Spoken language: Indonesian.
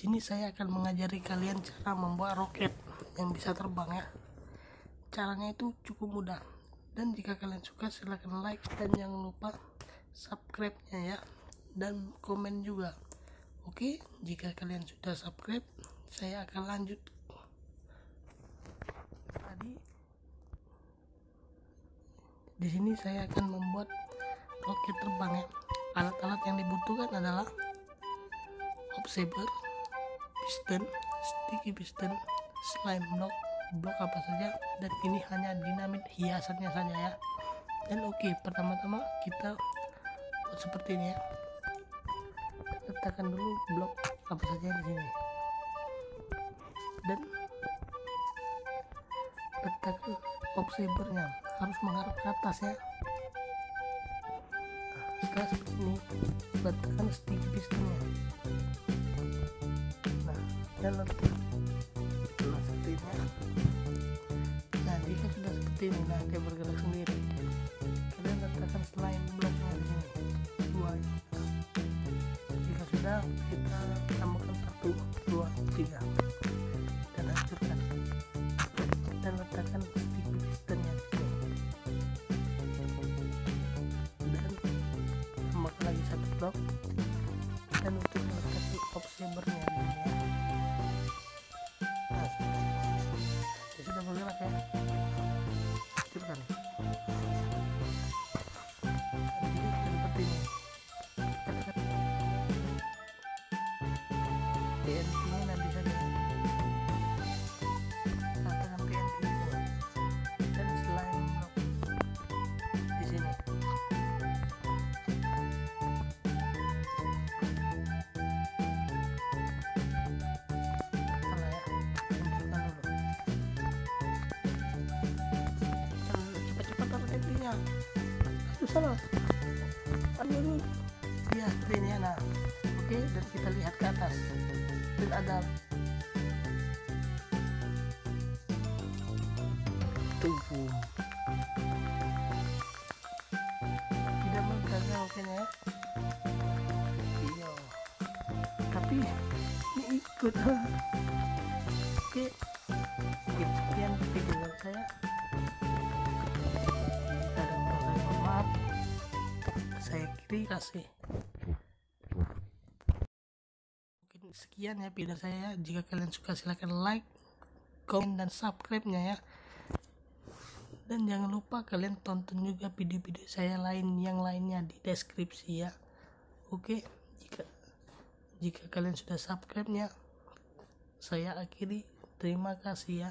sini saya akan mengajari kalian cara membuat roket yang bisa terbang ya. Caranya itu cukup mudah. Dan jika kalian suka silahkan like dan jangan lupa subscribe-nya ya dan komen juga. Oke, jika kalian sudah subscribe, saya akan lanjut. Tadi di sini saya akan membuat roket terbang ya. Alat-alat yang dibutuhkan adalah observer, piston, sticky piston, slime block, blok apa saja dan ini hanya dinamit hiasannya saja ya. Dan oke, pertama-tama kita buat seperti ini ya. Letakkan dulu blok apa saja di sini. Dan letakkan observernya harus menghadap ke atas ya setelah seperti ini letakkan sticky pistonnya nah dan letak nah seperti ini ya. nah jika sudah seperti ini nah dia bergerak sendiri kalian letakkan slime bloknya di sini dua ya. jika sudah kita tambahkan satu dua tiga blok dan untuk observernya di sini ya. Nah, ya sudah bergerak ya. Hancurkan. Jadi seperti ini. Salah. Aduh. Ya, ini ya. Nah, oke. Dan kita lihat ke atas. Dan ada tuh tidak menggagal kayaknya ya iya tapi ini ikut saya kiri kasih mungkin sekian ya video saya. Jika kalian suka silahkan like komen dan subscribe nya ya. Dan jangan lupa kalian tonton juga video-video saya lain yang lainnya di deskripsi ya. Oke jika jika kalian sudah subscribe nya saya akhiri. Terima kasih ya